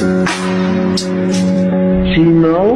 See now?